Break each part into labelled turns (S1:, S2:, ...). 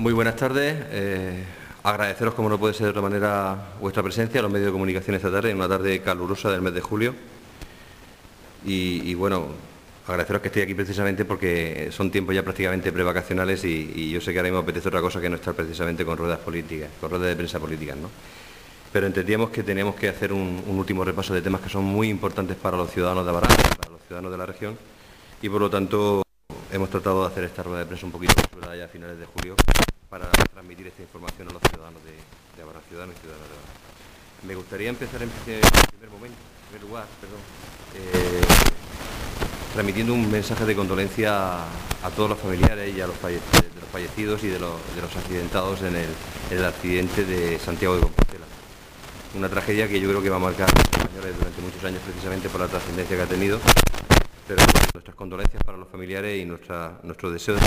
S1: muy buenas tardes. Eh, agradeceros, como no puede ser de otra manera, vuestra presencia a los medios de comunicación esta tarde, en una tarde calurosa del mes de julio. Y, bueno, agradeceros que estéis aquí precisamente porque son tiempos ya prácticamente prevacacionales y, yo sé que ahora mismo apetece otra cosa que no estar precisamente con ruedas políticas, con ruedas de prensa políticas, ¿no? Pero entendíamos que teníamos que hacer un, último repaso de temas que son muy importantes para los ciudadanos de Abarán, para los ciudadanos de la región, y por lo tanto hemos tratado de hacer esta rueda de prensa un poquito ya a finales de julio para transmitir esta información a los ciudadanos de, de ciudadanos y ciudadanas de Me gustaría empezar en, primer momento, en primer lugar, perdón, eh, transmitiendo un mensaje de condolencia a todos los familiares y a los, fallecidos y de los, accidentados en el, accidente de Santiago de Compostela. Una tragedia que yo creo que va a marcar a los españoles durante muchos años precisamente por la trascendencia que ha tenido, pero nuestras condolencias para los familiares y nuestra, nuestro deseo de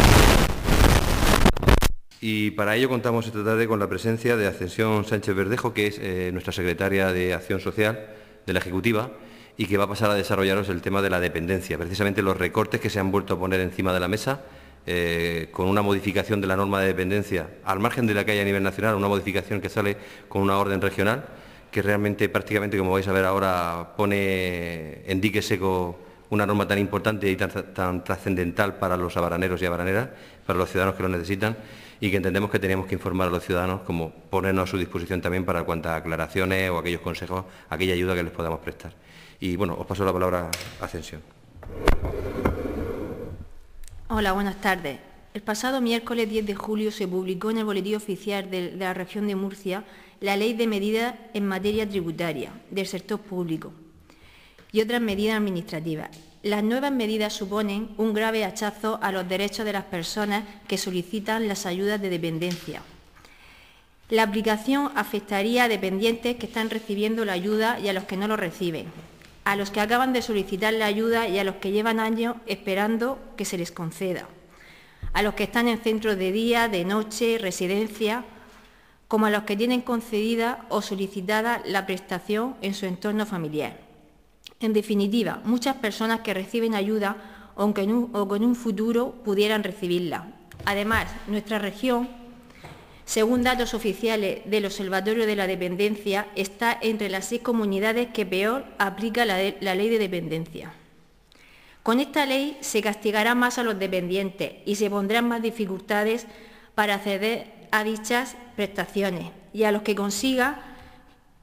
S1: y para ello contamos esta tarde con la presencia de Ascensión Sánchez Verdejo, que es eh, nuestra secretaria de Acción Social de la Ejecutiva y que va a pasar a desarrollaros el tema de la dependencia, precisamente los recortes que se han vuelto a poner encima de la mesa eh, con una modificación de la norma de dependencia, al margen de la que hay a nivel nacional, una modificación que sale con una orden regional, que realmente prácticamente, como vais a ver ahora, pone en dique seco una norma tan importante y tan, tan trascendental para los abaraneros y abaraneras, para los ciudadanos que lo necesitan y que entendemos que teníamos que informar a los ciudadanos como ponernos a su disposición también para cuantas aclaraciones o aquellos consejos, aquella ayuda que les podamos prestar. Y bueno, os paso la palabra a Ascensión.
S2: Hola, buenas tardes. El pasado miércoles 10 de julio se publicó en el Boletín Oficial de la Región de Murcia la Ley de Medidas en Materia Tributaria del Sector Público y otras medidas administrativas. Las nuevas medidas suponen un grave hachazo a los derechos de las personas que solicitan las ayudas de dependencia. La aplicación afectaría a dependientes que están recibiendo la ayuda y a los que no lo reciben, a los que acaban de solicitar la ayuda y a los que llevan años esperando que se les conceda, a los que están en centros de día, de noche, residencia, como a los que tienen concedida o solicitada la prestación en su entorno familiar. En definitiva, muchas personas que reciben ayuda o que en un, futuro pudieran recibirla. Además, nuestra región, según datos oficiales del Observatorio de la Dependencia, está entre las seis comunidades que peor aplica la, la ley de dependencia. Con esta ley se castigará más a los dependientes y se pondrán más dificultades para acceder a dichas prestaciones y a los que consiga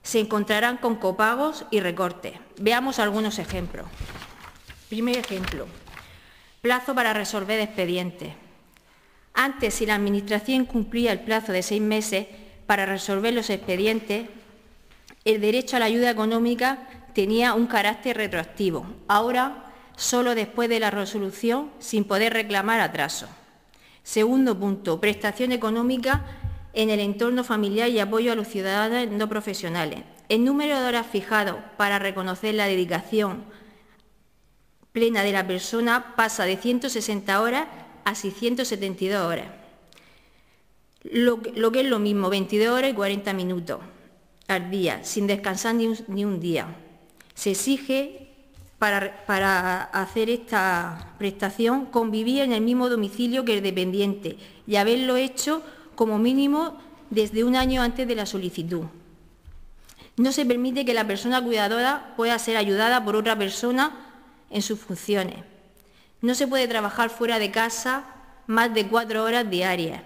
S2: se encontrarán con copagos y recortes. Veamos algunos ejemplos. Primer ejemplo, plazo para resolver expedientes. Antes, si la Administración cumplía el plazo de seis meses para resolver los expedientes, el derecho a la ayuda económica tenía un carácter retroactivo. Ahora, solo después de la resolución, sin poder reclamar atraso. Segundo punto, prestación económica en el entorno familiar y apoyo a los ciudadanos no profesionales. El número de horas fijado para reconocer la dedicación plena de la persona pasa de 160 horas a 672 horas, lo, que es lo mismo, 22 horas y 40 minutos al día, sin descansar ni un, día. Se exige para, para, hacer esta prestación convivir en el mismo domicilio que el dependiente y haberlo hecho como mínimo desde un año antes de la solicitud. No se permite que la persona cuidadora pueda ser ayudada por otra persona en sus funciones. No se puede trabajar fuera de casa más de cuatro horas diarias.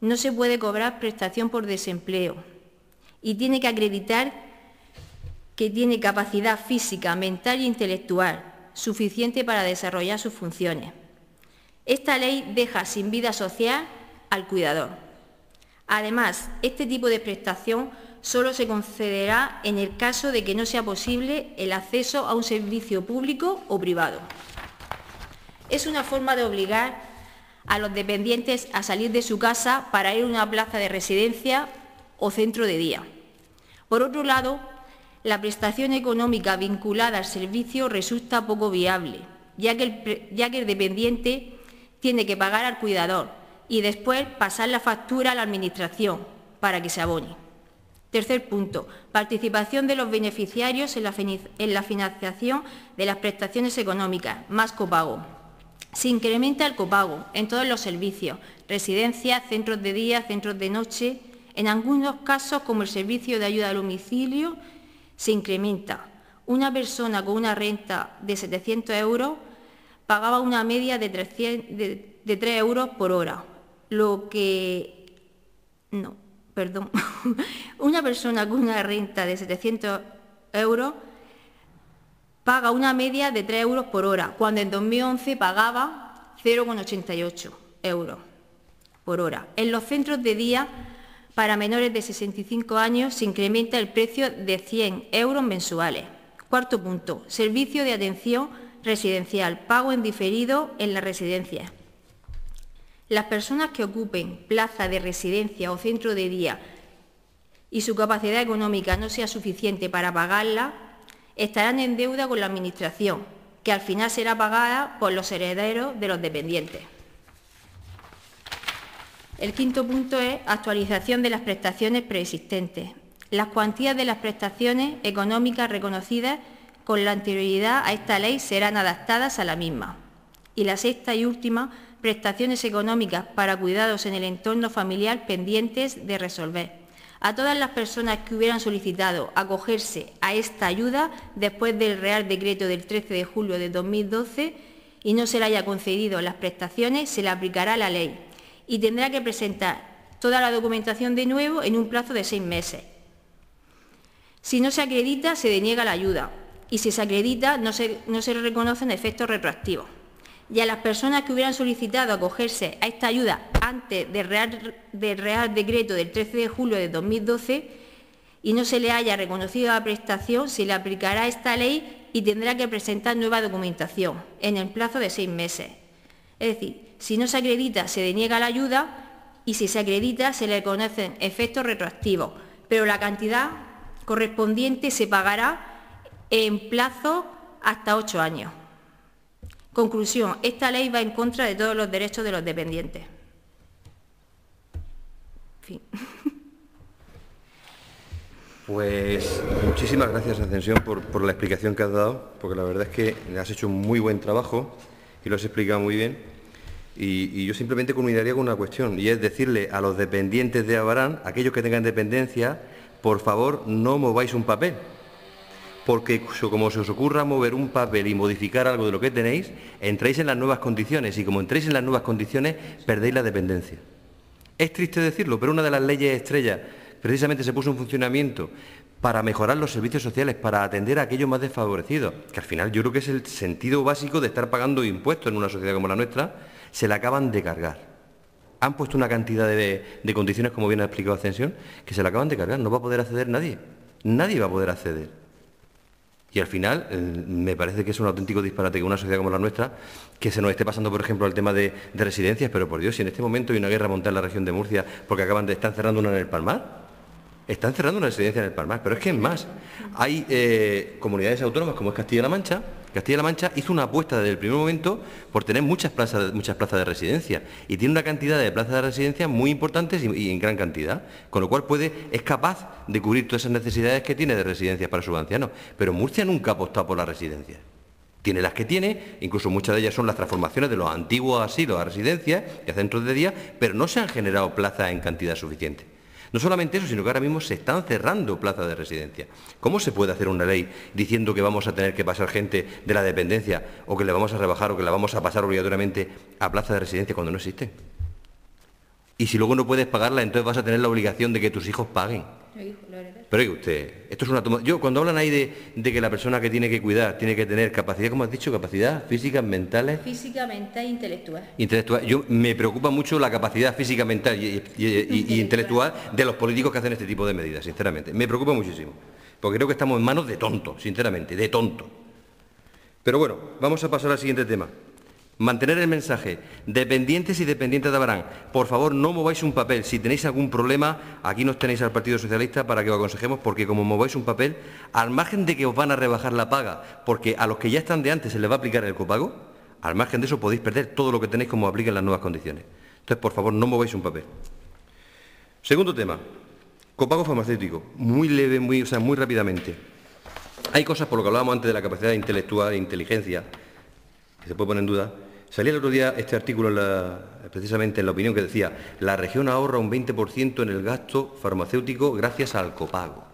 S2: No se puede cobrar prestación por desempleo. Y tiene que acreditar que tiene capacidad física, mental e intelectual suficiente para desarrollar sus funciones. Esta ley deja sin vida social al cuidador. Además, este tipo de prestación solo se concederá en el caso de que no sea posible el acceso a un servicio público o privado. Es una forma de obligar a los dependientes a salir de su casa para ir a una plaza de residencia o centro de día. Por otro lado, la prestación económica vinculada al servicio resulta poco viable, ya que el, ya que el dependiente tiene que pagar al cuidador y después pasar la factura a la Administración para que se abone. Tercer punto, participación de los beneficiarios en la, financiación de las prestaciones económicas, más copago. Se incrementa el copago en todos los servicios, residencias, centros de día, centros de noche. En algunos casos, como el servicio de ayuda al domicilio, se incrementa. Una persona con una renta de 700 euros pagaba una media de, 3 euros por hora, lo que... No, perdón. una persona con una renta de 700 euros paga una media de 3 euros por hora, cuando en 2011 pagaba 0,88 euros por hora. En los centros de día para menores de 65 años se incrementa el precio de 100 euros mensuales. Cuarto punto, servicio de atención residencial, pago en diferido en la residencia. Las personas que ocupen plaza de residencia o centro de día y su capacidad económica no sea suficiente para pagarla, estarán en deuda con la Administración, que al final será pagada por los herederos de los dependientes. El quinto punto es actualización de las prestaciones preexistentes. Las cuantías de las prestaciones económicas reconocidas con la anterioridad a esta ley serán adaptadas a la misma. Y la sexta y última, prestaciones económicas para cuidados en el entorno familiar pendientes de resolver a todas las personas que hubieran solicitado acogerse a esta ayuda después del Real Decreto del 13 de julio de 2012 y no se le haya concedido las prestaciones, se le aplicará la ley y tendrá que presentar toda la documentación de nuevo en un plazo de seis meses. Si no se acredita, se deniega la ayuda y si se acredita, no se, no se reconocen efectos retroactivos y a las personas que hubieran solicitado acogerse a esta ayuda antes del Real, Decreto del 13 de julio de 2012 y no se le haya reconocido la prestación, se le aplicará esta ley y tendrá que presentar nueva documentación en el plazo de seis meses. Es decir, si no se acredita, se deniega la ayuda y si se acredita, se le reconocen efectos retroactivos, pero la cantidad correspondiente se pagará en plazo hasta ocho años. Conclusión, esta ley va en contra de todos los derechos de los dependientes.
S1: Pues muchísimas gracias, Ascensión, por, la explicación que has dado, porque la verdad es que has hecho un muy buen trabajo y lo has explicado muy bien. Y, yo simplemente culminaría con una cuestión, y es decirle a los dependientes de Abarán, aquellos que tengan dependencia, por favor, no mováis un papel porque como se os ocurra mover un papel y modificar algo de lo que tenéis, entráis en las nuevas condiciones y como entráis en las nuevas condiciones, perdéis la dependencia. Es triste decirlo, pero una de las leyes estrellas precisamente se puso en funcionamiento para mejorar los servicios sociales, para atender a aquellos más desfavorecidos, que al final yo creo que es el sentido básico de estar pagando impuestos en una sociedad como la nuestra, se la acaban de cargar. Han puesto una cantidad de, de condiciones, como bien ha explicado Ascensión, que se la acaban de cargar, no va a poder acceder nadie. Nadie va a poder acceder. Y al final eh, me parece que es un auténtico disparate que una sociedad como la nuestra, que se nos esté pasando, por ejemplo, el tema de, residencias, pero por Dios, si en este momento hay una guerra montada en la región de Murcia porque acaban de estar cerrando una en el Palmar, están cerrando una residencia en el Palmar, pero es que es más. Hay eh, comunidades autónomas como es Castilla-La Mancha, Castilla-La Mancha hizo una apuesta desde el primer momento por tener muchas plazas, muchas plazas de residencia y tiene una cantidad de plazas de residencia muy importantes y, en gran cantidad, con lo cual puede, es capaz de cubrir todas esas necesidades que tiene de residencias para sus ancianos. Pero Murcia nunca ha apostado por las residencias. Tiene las que tiene, incluso muchas de ellas son las transformaciones de los antiguos asilos a residencias y a centros de día, pero no se han generado plazas en cantidad suficiente. No solamente eso, sino que ahora mismo se están cerrando plazas de residencia. ¿Cómo se puede hacer una ley diciendo que vamos a tener que pasar gente de la dependencia o que le vamos a rebajar o que la vamos a pasar obligatoriamente a plaza de residencia cuando no existen? Y si luego no puedes pagarla, entonces vas a tener la obligación de que tus hijos paguen. Pero usted, esto es una toma... Yo, cuando hablan ahí de, que la persona que tiene que cuidar tiene que tener capacidad, como has dicho, capacidad física, mentales...
S2: Física, mental e intelectual.
S1: Intelectual. Yo me preocupa mucho la capacidad física, mental y, intelectual de los políticos que hacen este tipo de medidas, sinceramente. Me preocupa muchísimo. Porque creo que estamos en manos de tonto, sinceramente, de tonto. Pero bueno, vamos a pasar al siguiente tema. Mantener el mensaje. Dependientes y dependientes de Abarán, por favor no mováis un papel. Si tenéis algún problema, aquí nos tenéis al Partido Socialista para que os aconsejemos, porque como mováis un papel, al margen de que os van a rebajar la paga, porque a los que ya están de antes se les va a aplicar el copago, al margen de eso podéis perder todo lo que tenéis como apliquen las nuevas condiciones. Entonces, por favor, no mováis un papel. Segundo tema, copago farmacéutico. Muy leve, muy, o sea, muy rápidamente. Hay cosas, por lo que hablábamos antes de la capacidad intelectual e inteligencia, que se puede poner en duda, salía el otro día este artículo precisamente en la opinión que decía, la región ahorra un 20% en el gasto farmacéutico gracias al copago.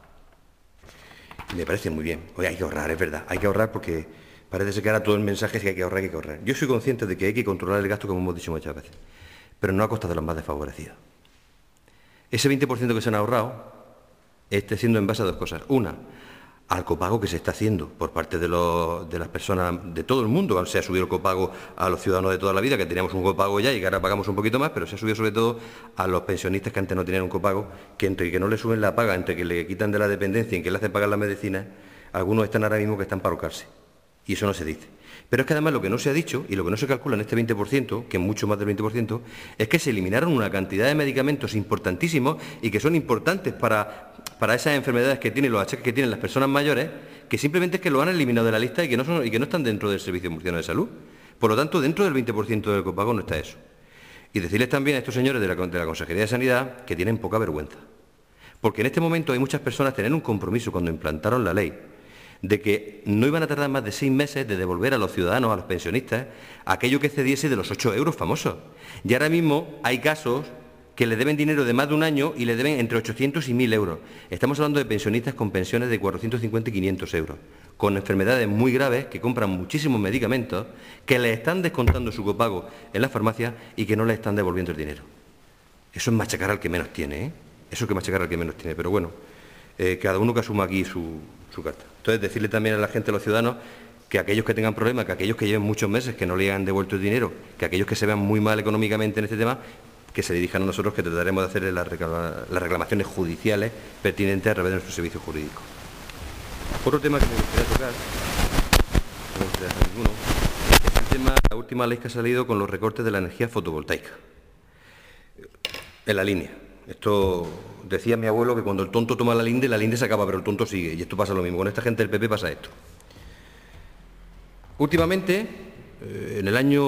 S1: me parece muy bien. Oye, hay que ahorrar, es verdad, hay que ahorrar porque parece que ahora todo el mensaje es que hay que ahorrar, hay que ahorrar. Yo soy consciente de que hay que controlar el gasto, como hemos dicho muchas veces, pero no a costa de los más desfavorecidos. Ese 20% que se han ahorrado está siendo en base a dos cosas. Una, al copago que se está haciendo por parte de, las personas de todo el mundo. Se ha subido el copago a los ciudadanos de toda la vida, que teníamos un copago ya y que ahora pagamos un poquito más, pero se ha subido sobre todo a los pensionistas que antes no tenían un copago, que entre que no le suben la paga, entre que le quitan de la dependencia y que le hacen pagar la medicina, algunos están ahora mismo que están para ahorcarse. Y eso no se dice. Pero es que además lo que no se ha dicho y lo que no se calcula en este 20%, que es mucho más del 20%, es que se eliminaron una cantidad de medicamentos importantísimos y que son importantes para, para esas enfermedades que tienen, los achaques que tienen las personas mayores, que simplemente es que lo han eliminado de la lista y que no, son, y que no están dentro del Servicio Murciano de Salud. Por lo tanto, dentro del 20% del copago no está eso. Y decirles también a estos señores de la, de la Consejería de Sanidad que tienen poca vergüenza. Porque en este momento hay muchas personas que tienen un compromiso cuando implantaron la ley de que no iban a tardar más de seis meses de devolver a los ciudadanos, a los pensionistas, aquello que cediese de los ocho euros famosos. Y ahora mismo hay casos que le deben dinero de más de un año y le deben entre 800 y 1.000 euros. Estamos hablando de pensionistas con pensiones de 450 y 500 euros, con enfermedades muy graves que compran muchísimos medicamentos, que le están descontando su copago en la farmacia y que no le están devolviendo el dinero. Eso es machacar al que menos tiene, ¿eh? Eso es que machacar al que menos tiene. Pero bueno, eh, cada uno que asuma aquí su, su carta. Entonces, decirle también a la gente, a los ciudadanos, que aquellos que tengan problemas, que aquellos que lleven muchos meses que no le hayan devuelto el dinero, que aquellos que se vean muy mal económicamente en este tema, que se dirijan a nosotros, que trataremos de hacer las, reclamaciones judiciales pertinentes a través de nuestro servicio jurídico. Otro tema que me gustaría tocar, no me gustaría ninguno, es el tema, la última ley que ha salido con los recortes de la energía fotovoltaica. En la línea. Esto decía mi abuelo que cuando el tonto toma la linde, la linde se acaba, pero el tonto sigue. Y esto pasa lo mismo. Con esta gente del PP pasa esto. Últimamente, eh, en el año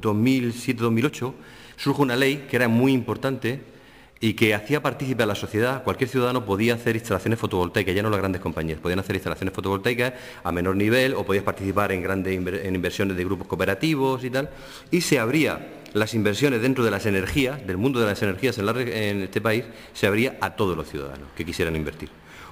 S1: 2007-2008, surge una ley que era muy importante y que hacía partícipe a la sociedad, cualquier ciudadano podía hacer instalaciones fotovoltaicas, ya no las grandes compañías, podían hacer instalaciones fotovoltaicas a menor nivel o podías participar en grandes en inversiones de grupos cooperativos y tal, y se abría las inversiones dentro de las energías, del mundo de las energías en, este país, se abría a todos los ciudadanos que quisieran invertir.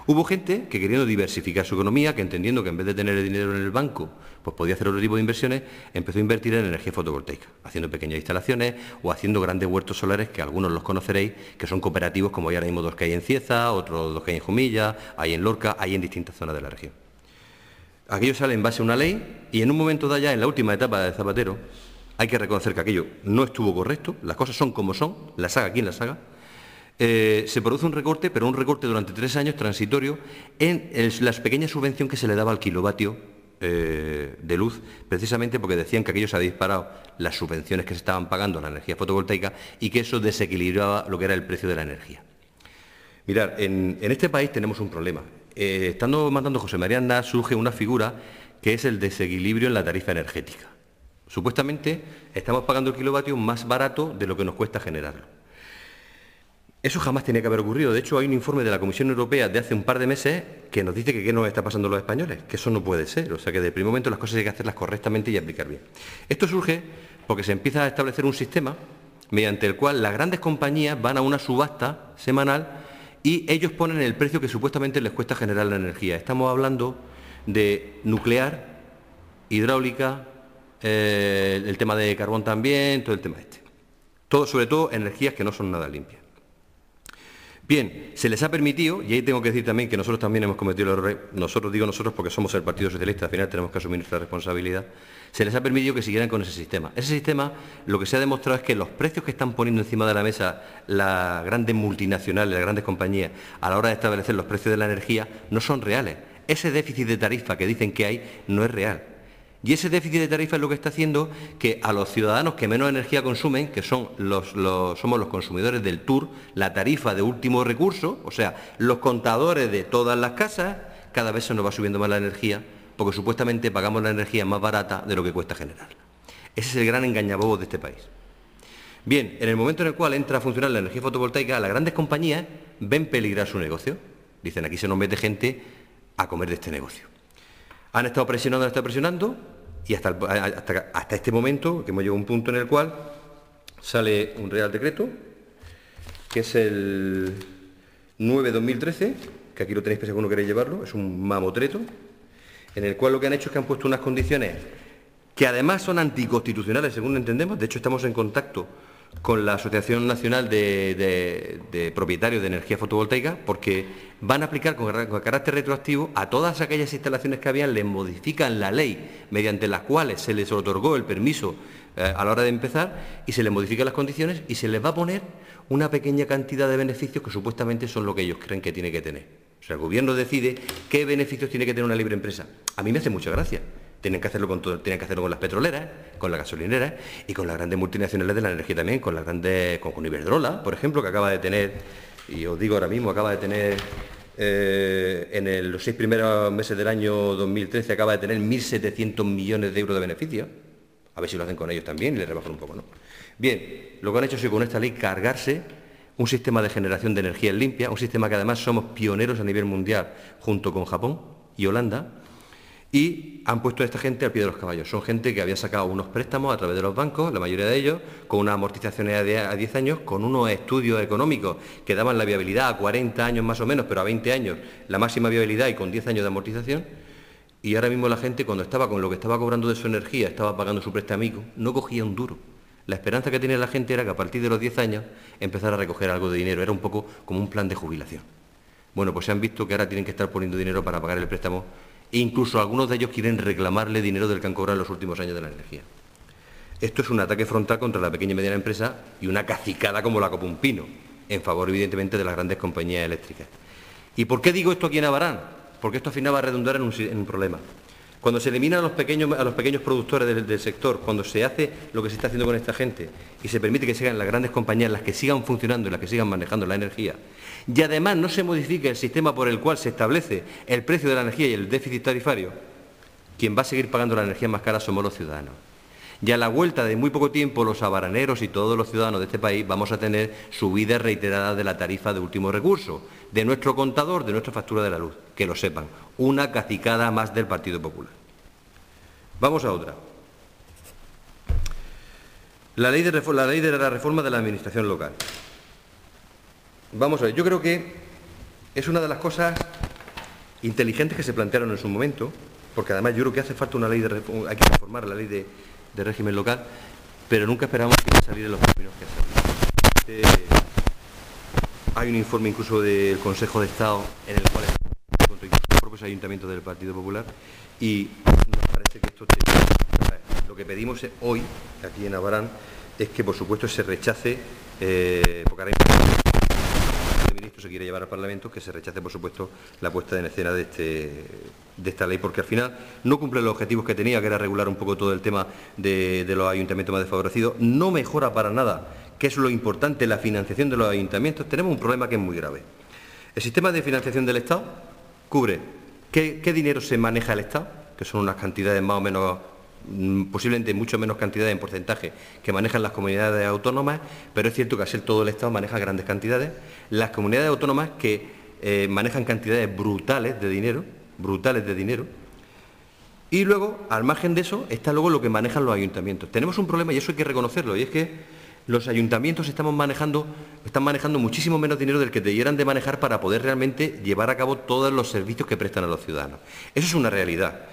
S1: Hubo gente que queriendo diversificar su economía, que entendiendo que en vez de tener el dinero en el banco, pues podía hacer otro tipo de inversiones, empezó a invertir en energía fotovoltaica, haciendo pequeñas instalaciones o haciendo grandes huertos solares, que algunos los conoceréis, que son cooperativos, como ya ahora mismo dos que hay en Cieza, otros dos que hay en Jumilla, hay en Lorca, hay en distintas zonas de la región. Aquello sale en base a una ley y en un momento de allá, en la última etapa de Zapatero, hay que reconocer que aquello no estuvo correcto, las cosas son como son, la saga quien la saga. Eh, se produce un recorte, pero un recorte durante tres años transitorio en la pequeña subvención que se le daba al kilovatio eh, de luz, precisamente porque decían que aquello se había disparado las subvenciones que se estaban pagando a la energía fotovoltaica y que eso desequilibraba lo que era el precio de la energía. Mirad, en, este país tenemos un problema. Eh, estando mandando José María Andar surge una figura que es el desequilibrio en la tarifa energética. Supuestamente estamos pagando el kilovatio más barato de lo que nos cuesta generarlo. Eso jamás tenía que haber ocurrido. De hecho, hay un informe de la Comisión Europea de hace un par de meses que nos dice que qué nos está pasando a los españoles, que eso no puede ser. O sea, que de primer momento las cosas hay que hacerlas correctamente y aplicar bien. Esto surge porque se empieza a establecer un sistema mediante el cual las grandes compañías van a una subasta semanal y ellos ponen el precio que supuestamente les cuesta generar la energía. Estamos hablando de nuclear, hidráulica, eh, el tema de carbón también, todo el tema este. Todo, sobre todo, energías que no son nada limpias. Bien, se les ha permitido, y ahí tengo que decir también que nosotros también hemos cometido el error, nosotros digo nosotros porque somos el Partido Socialista, al final tenemos que asumir nuestra responsabilidad, se les ha permitido que siguieran con ese sistema. Ese sistema lo que se ha demostrado es que los precios que están poniendo encima de la mesa las grandes multinacionales, las grandes compañías, a la hora de establecer los precios de la energía, no son reales. Ese déficit de tarifa que dicen que hay no es real. Y ese déficit de tarifa es lo que está haciendo que a los ciudadanos que menos energía consumen, que son los, somos los consumidores del TUR, la tarifa de último recurso, o sea, los contadores de todas las casas, cada vez se nos va subiendo más la energía, porque supuestamente pagamos la energía más barata de lo que cuesta generarla. Ese es el gran engañabobo de este país. Bien, en el momento en el cual entra a funcionar la energía fotovoltaica, las grandes compañías ven peligrar su negocio. Dicen, aquí se nos mete gente a comer de este negocio. Han estado presionando, han estado presionando Y hasta, este momento, que hemos llegado a un punto en el cual sale un Real Decreto, que es el 9-2013, que aquí lo tenéis si alguno queréis llevarlo, es un mamotreto, en el cual lo que han hecho es que han puesto unas condiciones que además son anticonstitucionales, según entendemos. De hecho, estamos en contacto con la Asociación Nacional de, Propietarios de Energía Fotovoltaica, porque van a aplicar con, carácter retroactivo a todas aquellas instalaciones que habían, les modifican la ley mediante las cuales se les otorgó el permiso eh, a la hora de empezar y se les modifican las condiciones y se les va a poner una pequeña cantidad de beneficios que supuestamente son lo que ellos creen que tiene que tener. O sea, el gobierno decide qué beneficios tiene que tener una libre empresa. A mí me hace mucha gracia. Tienen que hacerlo con con las petroleras, con las gasolineras y con las grandes multinacionales de la energía también, con las grandes, con, Iberdrola, por ejemplo, que acaba de tener, y os digo ahora mismo, acaba de tener eh, en los seis primeros meses del año 2013 acaba de tener 1.700 millones de euros de beneficios. A ver si lo hacen con ellos también y le rebajan un poco, ¿no? Bien, lo que han hecho es con esta ley cargarse un sistema de generación de energía limpia, un sistema que además somos pioneros a nivel mundial junto con Japón y Holanda, y han puesto a esta gente al pie de los caballos. Son gente que había sacado unos préstamos a través de los bancos, la mayoría de ellos, con unas amortizaciones a 10 años, con unos estudios económicos que daban la viabilidad a 40 años más o menos, pero a 20 años la máxima viabilidad y con 10 años de amortización. Y ahora mismo la gente, cuando estaba con lo que estaba cobrando de su energía, estaba pagando su préstamo, no cogía un duro. La esperanza que tenía la gente era que a partir de los 10 años empezara a recoger algo de dinero. Era un poco como un plan de jubilación. Bueno, pues se han visto que ahora tienen que estar poniendo dinero para pagar el préstamo e incluso algunos de ellos quieren reclamarle dinero del que han cobrado en los últimos años de la energía. Esto es un ataque frontal contra la pequeña y mediana empresa y una cacicada como la Copumpino, en favor evidentemente de las grandes compañías eléctricas. ¿Y por qué digo esto aquí en Abarán? Porque esto al final va a redundar en un, problema. Cuando se eliminan a los pequeños, a los pequeños productores del, del, sector, cuando se hace lo que se está haciendo con esta gente y se permite que sigan las grandes compañías las que sigan funcionando y las que sigan manejando la energía, y además no se modifica el sistema por el cual se establece el precio de la energía y el déficit tarifario, quien va a seguir pagando la energía más cara somos los ciudadanos. Y a la vuelta de muy poco tiempo, los abaraneros y todos los ciudadanos de este país vamos a tener subidas reiteradas de la tarifa de último recurso, de nuestro contador, de nuestra factura de la luz, que lo sepan. Una cacicada más del Partido Popular. Vamos a otra. La ley de, la, ley de la reforma de la Administración local. Vamos a ver, yo creo que es una de las cosas inteligentes que se plantearon en su momento, porque además yo creo que hace falta una ley de hay que reformar la ley de, régimen local, pero nunca esperamos que a salir en los términos que ha. Eh, hay un informe incluso del Consejo de Estado en el cual contra los propios ayuntamientos del Partido Popular y nos parece que esto lo que pedimos hoy aquí en Abarán es que por supuesto se rechace eh, porque ahora se quiere llevar al Parlamento, que se rechace, por supuesto, la puesta en escena de, este, de esta ley, porque al final no cumple los objetivos que tenía, que era regular un poco todo el tema de, los ayuntamientos más desfavorecidos, no mejora para nada, que es lo importante, la financiación de los ayuntamientos. Tenemos un problema que es muy grave. El sistema de financiación del Estado cubre qué, dinero se maneja el Estado, que son unas cantidades más o menos posiblemente mucho menos cantidad en porcentaje que manejan las comunidades autónomas, pero es cierto que al todo el Estado maneja grandes cantidades. Las comunidades autónomas que eh, manejan cantidades brutales de dinero, brutales de dinero, y luego, al margen de eso, está luego lo que manejan los ayuntamientos. Tenemos un problema y eso hay que reconocerlo, y es que los ayuntamientos manejando, están manejando muchísimo menos dinero del que debieran de manejar para poder realmente llevar a cabo todos los servicios que prestan a los ciudadanos. Eso es una realidad.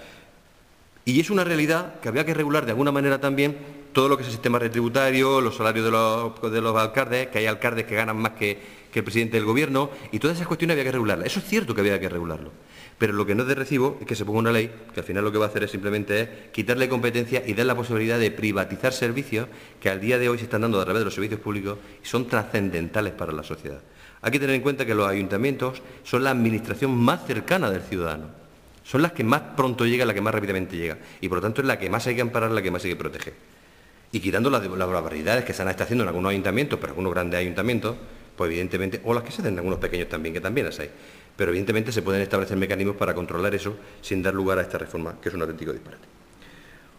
S1: Y es una realidad que había que regular de alguna manera también todo lo que es el sistema retributario, los salarios de los, de los alcaldes, que hay alcaldes que ganan más que, el presidente del gobierno, y todas esas cuestiones había que regularlas. Eso es cierto que había que regularlo. Pero lo que no es de recibo es que se ponga una ley que al final lo que va a hacer es simplemente quitarle competencia y dar la posibilidad de privatizar servicios que al día de hoy se están dando a través de los servicios públicos y son trascendentales para la sociedad. Hay que tener en cuenta que los ayuntamientos son la administración más cercana del ciudadano son las que más pronto llega, la que más rápidamente llega. Y por lo tanto es la que más hay que amparar, la que más hay que proteger. Y quitando las, barbaridades que se han estado haciendo en algunos ayuntamientos, pero algunos grandes ayuntamientos, pues evidentemente, o las que se hacen en algunos pequeños también, que también las hay. Pero evidentemente se pueden establecer mecanismos para controlar eso sin dar lugar a esta reforma, que es un auténtico disparate.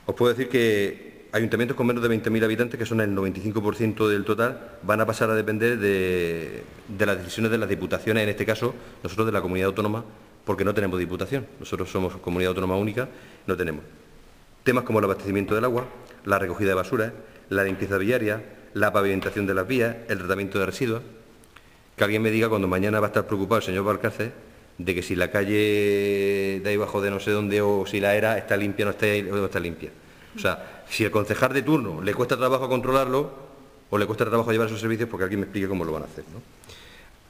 S1: Os puedo decir que ayuntamientos con menos de 20.000 habitantes, que son el 95% del total, van a pasar a depender de, de las decisiones de las diputaciones, en este caso, nosotros de la comunidad autónoma porque no tenemos diputación. Nosotros somos comunidad autónoma única, no tenemos. Temas como el abastecimiento del agua, la recogida de basura, la limpieza viaria, la pavimentación de las vías, el tratamiento de residuos. Que alguien me diga cuando mañana va a estar preocupado el señor Valcárcel de que si la calle de ahí abajo de no sé dónde o si la era está limpia no está, no está limpia. O sea, si el concejal de turno le cuesta trabajo controlarlo o le cuesta trabajo llevar sus servicios, porque alguien me explique cómo lo van a hacer.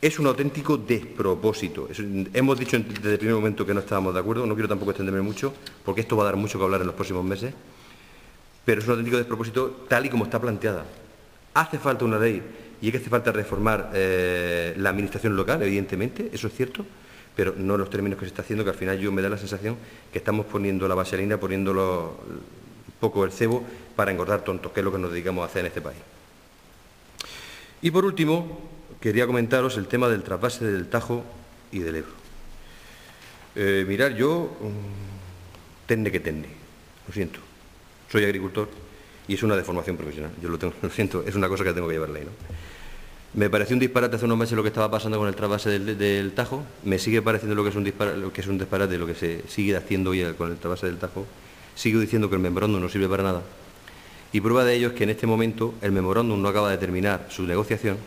S1: Es un auténtico despropósito. hemos dicho desde el primer momento que no estábamos de acuerdo, no quiero tampoco extenderme mucho, porque esto va a dar mucho que hablar en los próximos meses, pero es un auténtico despropósito tal y como está planteada. Hace falta una ley y es que hace falta reformar eh, la administración local, evidentemente, eso es cierto, pero no en los términos que se está haciendo, que al final yo me da la sensación que estamos poniendo la vaselina, poniendo un poco el cebo para engordar tontos, que es lo que nos dedicamos a hacer en este país. Y por último, quería comentaros el tema del trasvase del Tajo y del Ebro. Eh, mirar, yo, mm, tende que tende, lo siento. Soy agricultor y es una deformación profesional. Yo lo, tengo, lo siento, es una cosa que tengo que llevarle, ¿no? Me pareció un disparate hace unos meses lo que estaba pasando con el trasvase del, Tajo. Me sigue pareciendo lo que es un disparate, lo que es un disparate, lo que se sigue haciendo hoy con el trasvase del Tajo. Sigo diciendo que el memorándum no sirve para nada. Y prueba de ello es que en este momento el memorándum no acaba de terminar su negociación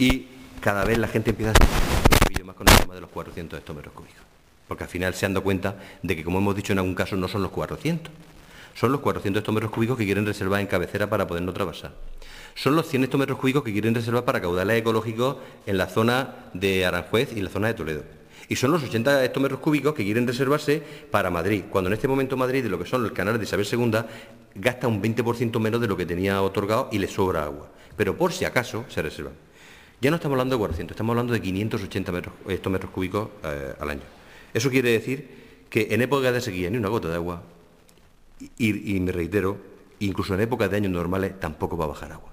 S1: y cada vez la gente empieza a más con el tema de los 400 hectómetros cúbicos. Porque al final se han dado cuenta de que, como hemos dicho en algún caso, no son los 400. Son los 400 hectómetros cúbicos que quieren reservar en cabecera para poder no trasvasar. Son los 100 hectómetros cúbicos que quieren reservar para caudales ecológicos en la zona de Aranjuez y la zona de Toledo. Y son los 80 hectómetros cúbicos que quieren reservarse para Madrid, cuando en este momento Madrid, de lo que son los canales de Isabel II, gasta un 20% menos de lo que tenía otorgado y le sobra agua. Pero por si acaso se reservan. Ya no estamos hablando de 400, estamos hablando de 580 metros, cúbicos eh, al año. Eso quiere decir que en época de sequía ni una gota de agua, y, me reitero, incluso en épocas de años normales tampoco va a bajar agua.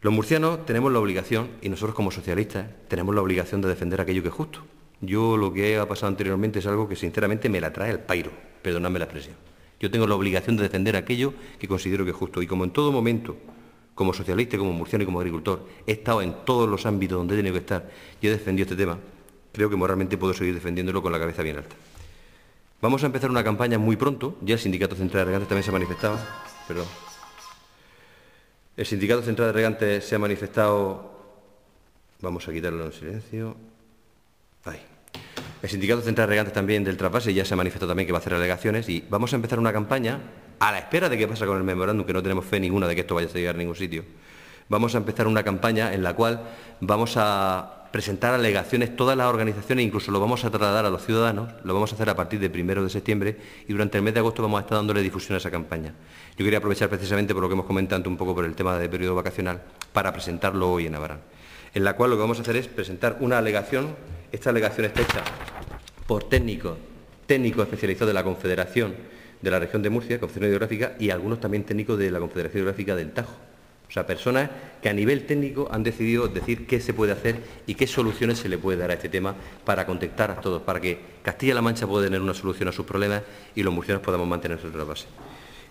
S1: Los murcianos tenemos la obligación, y nosotros como socialistas, tenemos la obligación de defender aquello que es justo. Yo lo que ha pasado anteriormente es algo que sinceramente me la trae el pairo, perdonadme la expresión. Yo tengo la obligación de defender aquello que considero que es justo. Y como en todo momento, como socialista, como murciano y como agricultor, he estado en todos los ámbitos donde he tenido que estar y he defendido este tema, creo que moralmente puedo seguir defendiéndolo con la cabeza bien alta. Vamos a empezar una campaña muy pronto, ya el Sindicato Central de Regantes también se ha manifestado, perdón. El Sindicato Central de Regantes se ha manifestado, vamos a quitarlo en silencio, ahí. El Sindicato Central de Regantes también del trasvase ya se ha manifestado también que va a hacer alegaciones y vamos a empezar una campaña a la espera de qué pasa con el memorándum, que no tenemos fe ninguna de que esto vaya a llegar a ningún sitio. Vamos a empezar una campaña en la cual vamos a presentar alegaciones todas las organizaciones, incluso lo vamos a trasladar a los ciudadanos, lo vamos a hacer a partir del primero de septiembre y durante el mes de agosto vamos a estar dándole difusión a esa campaña. Yo quería aprovechar precisamente por lo que hemos comentado un poco por el tema del periodo vacacional para presentarlo hoy en Abarán, en la cual lo que vamos a hacer es presentar una alegación esta alegación está hecha por técnicos, técnicos especializados de la Confederación de la Región de Murcia, Confederación Hidrográfica, y algunos también técnicos de la Confederación Hidrográfica del Tajo. O sea, personas que a nivel técnico han decidido decir qué se puede hacer y qué soluciones se le puede dar a este tema para contactar a todos, para que Castilla-La Mancha pueda tener una solución a sus problemas y los murcianos podamos mantener nuestra base.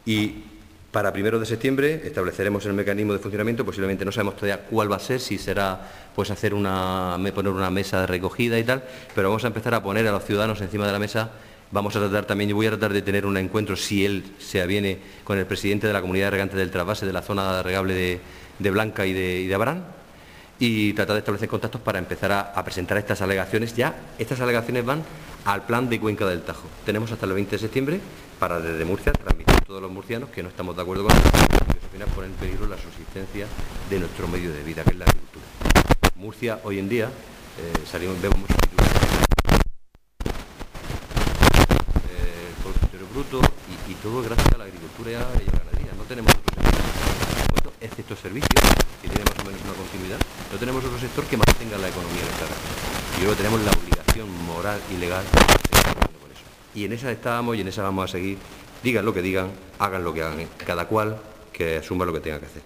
S1: Y para primero de septiembre estableceremos el mecanismo de funcionamiento, posiblemente no sabemos todavía cuál va a ser, si será pues hacer una, poner una mesa de recogida y tal, pero vamos a empezar a poner a los ciudadanos encima de la mesa. Vamos a tratar también, yo voy a tratar de tener un encuentro, si él se aviene, con el presidente de la comunidad de regantes del trasvase de la zona regable de, Blanca y de, y de Abrán, y tratar de establecer contactos para empezar a, presentar estas alegaciones. Ya estas alegaciones van al plan de Cuenca del Tajo. Tenemos hasta el 20 de septiembre para desde Murcia transmitir a todos los murcianos que no estamos de acuerdo con esto, porque al final pone en peligro la subsistencia de nuestro medio de vida, que es la agricultura. Murcia hoy en día, eh, salimos, vemos muchos titulares eh, el bruto y, todo gracias a la agricultura y a la ganadería. No tenemos otro sector, excepto servicios, que tiene más o menos una continuidad, no tenemos otro sector que mantenga la economía de esta Y luego tenemos la obligación moral y legal de y en esa estábamos y en esa vamos a seguir. Digan lo que digan, hagan lo que hagan, cada cual que asuma lo que tenga que hacer.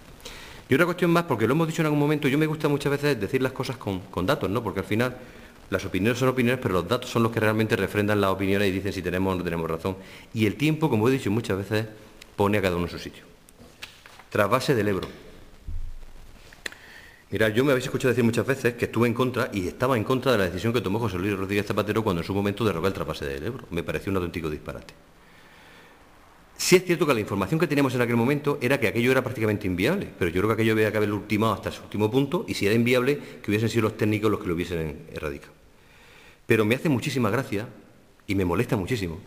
S1: Y otra cuestión más, porque lo hemos dicho en algún momento, yo me gusta muchas veces decir las cosas con, datos, ¿no? Porque al final las opiniones son opiniones, pero los datos son los que realmente refrendan las opiniones y dicen si tenemos o no tenemos razón. Y el tiempo, como he dicho muchas veces, pone a cada uno en su sitio. Trasvase del Ebro. Mira, yo me habéis escuchado decir muchas veces que estuve en contra y estaba en contra de la decisión que tomó José Luis Rodríguez Zapatero cuando en su momento derrogó el trapase del Ebro. Me pareció un auténtico disparate. Sí es cierto que la información que teníamos en aquel momento era que aquello era prácticamente inviable, pero yo creo que aquello había que haberlo ultimado hasta su último punto y si era inviable, que hubiesen sido los técnicos los que lo hubiesen erradicado. Pero me hace muchísima gracia y me molesta muchísimo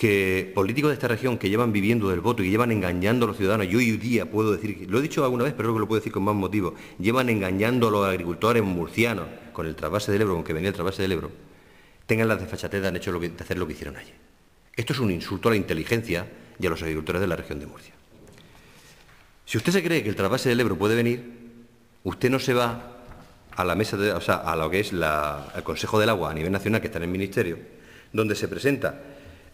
S1: que políticos de esta región que llevan viviendo del voto y llevan engañando a los ciudadanos, yo hoy día puedo decir, lo he dicho alguna vez, pero creo que lo puedo decir con más motivo, llevan engañando a los agricultores murcianos con el trasvase del Ebro, aunque venía el trasvase del Ebro, tengan las desfachatez de, que, de hacer lo que hicieron ayer. Esto es un insulto a la inteligencia y a los agricultores de la región de Murcia. Si usted se cree que el trasvase del Ebro puede venir, usted no se va a la mesa, o sea, a lo que es el Consejo del Agua a nivel nacional que está en el Ministerio, donde se presenta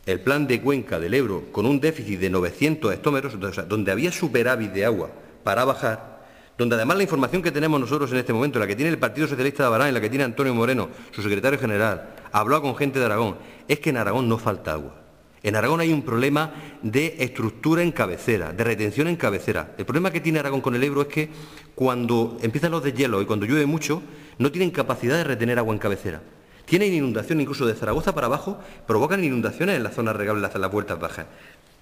S1: el plan de cuenca del Ebro con un déficit de 900 hectómetros, donde había superávit de agua para bajar, donde además la información que tenemos nosotros en este momento, la que tiene el Partido Socialista de Abarán y la que tiene Antonio Moreno, su secretario general, habló con gente de Aragón, es que en Aragón no falta agua. En Aragón hay un problema de estructura en cabecera, de retención en cabecera. El problema que tiene Aragón con el Ebro es que cuando empiezan los deshielos y cuando llueve mucho, no tienen capacidad de retener agua en cabecera. Tienen inundación incluso de Zaragoza para abajo, provocan inundaciones en las zonas regables, en las vueltas bajas,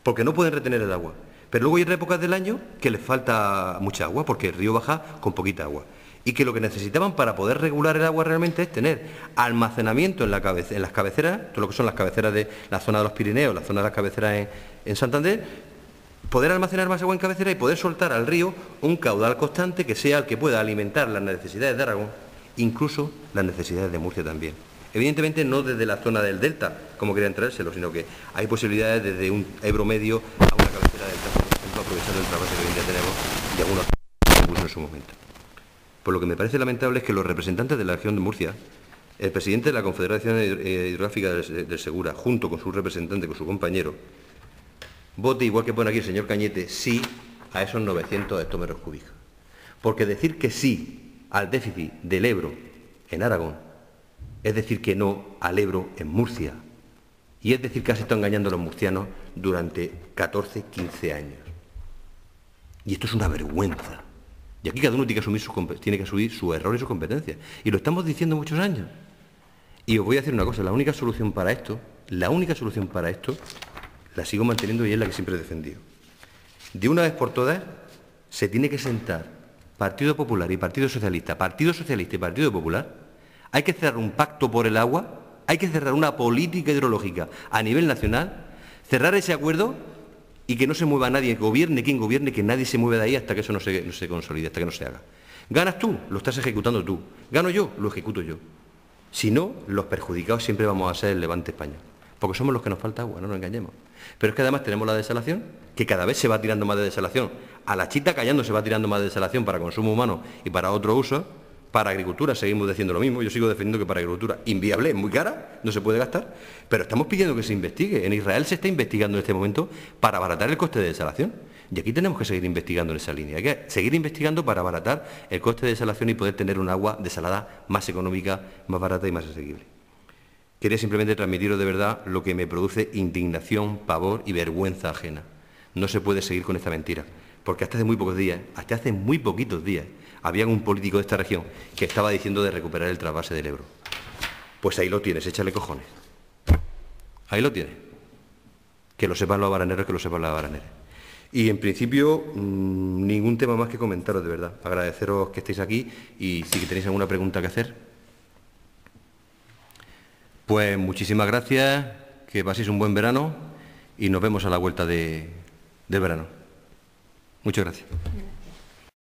S1: porque no pueden retener el agua. Pero luego hay épocas del año que les falta mucha agua, porque el río baja con poquita agua. Y que lo que necesitaban para poder regular el agua realmente es tener almacenamiento en, la en las cabeceras, todo lo que son las cabeceras de la zona de los Pirineos, la zona de las cabeceras en, Santander, poder almacenar más agua en cabecera y poder soltar al río un caudal constante que sea el que pueda alimentar las necesidades de Aragón, incluso las necesidades de Murcia también. Evidentemente no desde la zona del delta, como querían traérselo, sino que hay posibilidades desde un Ebro medio a una cabecera delta, por ejemplo, aprovechando el trabajo que hoy día tenemos y algunos en su momento. Por lo que me parece lamentable es que los representantes de la región de Murcia, el presidente de la Confederación Hidrográfica del Segura, junto con su representante, con su compañero, vote, igual que pone aquí el señor Cañete, sí a esos 900 hectómetros cúbicos. Porque decir que sí al déficit del Ebro en Aragón es decir que no al Ebro en Murcia. Y es decir que has estado engañando a los murcianos durante 14, 15 años. Y esto es una vergüenza. Y aquí cada uno tiene que asumir, su, tiene que asumir su error y su competencia. Y lo estamos diciendo muchos años. Y os voy a decir una cosa, la única solución para esto, la única solución para esto, la sigo manteniendo y es la que siempre he defendido. De una vez por todas, se tiene que sentar Partido Popular y Partido Socialista, Partido Socialista y Partido Popular, hay que cerrar un pacto por el agua, hay que cerrar una política hidrológica a nivel nacional, cerrar ese acuerdo y que no se mueva nadie, gobierne quien gobierne, que nadie se mueva de ahí hasta que eso no se, no se consolide, hasta que no se haga. Ganas tú, lo estás ejecutando tú. Gano yo, lo ejecuto yo. Si no, los perjudicados siempre vamos a ser el Levante España. Porque somos los que nos falta agua, no nos engañemos. Pero es que además tenemos la desalación, que cada vez se va tirando más de desalación. A la chita callando se va tirando más de desalación para consumo humano y para otro uso. Para agricultura seguimos diciendo lo mismo. Yo sigo defendiendo que para agricultura inviable, es muy cara, no se puede gastar, pero estamos pidiendo que se investigue. En Israel se está investigando en este momento para abaratar el coste de desalación. Y aquí tenemos que seguir investigando en esa línea. Hay que seguir investigando para abaratar el coste de desalación y poder tener un agua desalada más económica, más barata y más asequible. Quería simplemente transmitiros de verdad lo que me produce indignación, pavor y vergüenza ajena. No se puede seguir con esta mentira, porque hasta hace muy pocos días, hasta hace muy poquitos días, había un político de esta región que estaba diciendo de recuperar el trasvase del Ebro. Pues ahí lo tienes, échale cojones. Ahí lo tienes. Que lo sepan los baraneros, que lo sepan las baraneras. Y en principio, mm, ningún tema más que comentaros, de verdad. Agradeceros que estéis aquí y si tenéis alguna pregunta que hacer. Pues muchísimas gracias, que paséis un buen verano y nos vemos a la vuelta de, del verano. Muchas gracias.